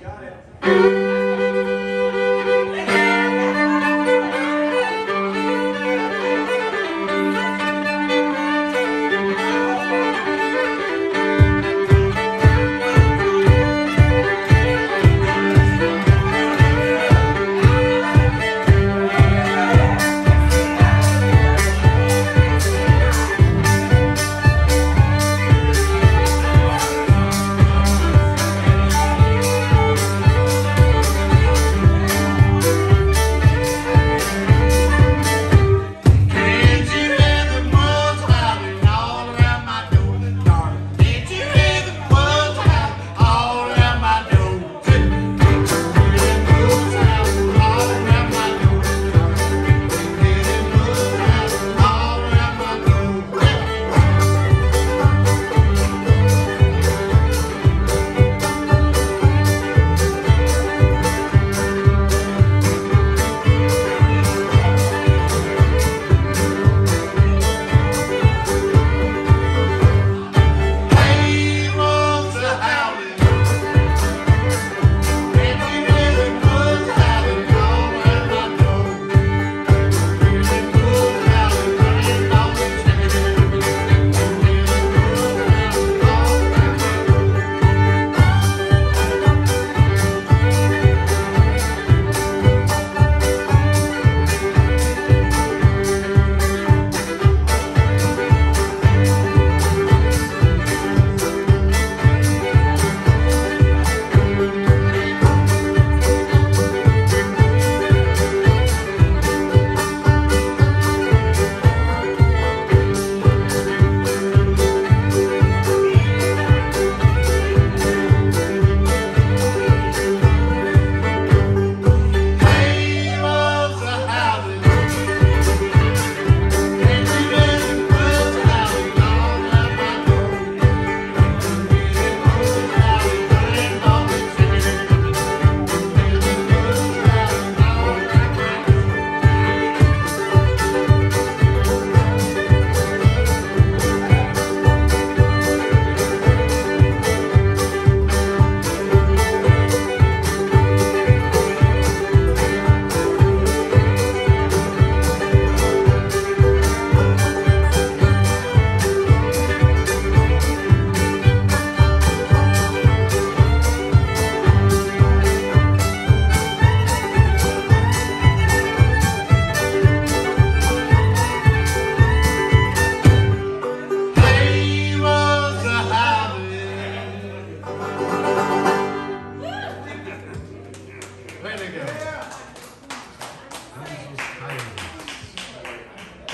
Can't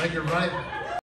Thank you, everybody.